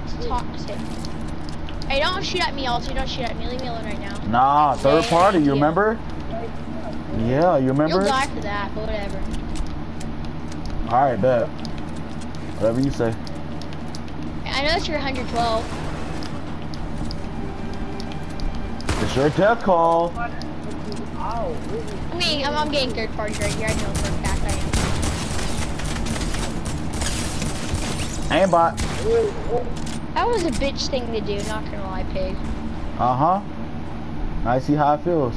Protect toxic. Hey, don't shoot at me, also. You don't shoot at me. Leave me alone right now. Nah, third Yeah, party, you yeah. remember? Yeah, you remember? You'll die for that, but whatever. Alright, bet. Whatever you say. I know that you're 112. It's your death call. I mean, I'm, I'm getting third party right here. I know for a fact I am. Aimbot. That was a bitch thing to do, not gonna lie, pig. Uh-huh. I see how it feels.